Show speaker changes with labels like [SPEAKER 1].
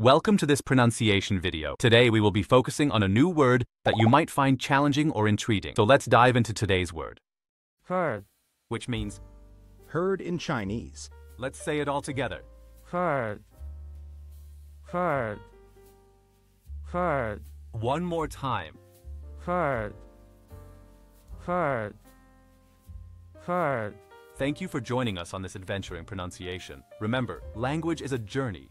[SPEAKER 1] Welcome to this pronunciation video. Today we will be focusing on a new word that you might find challenging or intriguing. So let's dive into today's word,
[SPEAKER 2] herd,
[SPEAKER 1] which means,
[SPEAKER 3] Herd in Chinese.
[SPEAKER 1] let's say it all together.
[SPEAKER 2] herd, herd, herd,
[SPEAKER 1] One more time.
[SPEAKER 2] herd, herd, herd.
[SPEAKER 1] Thank you for joining us on this adventure in pronunciation. Remember, language is a journey,